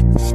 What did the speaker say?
Bye.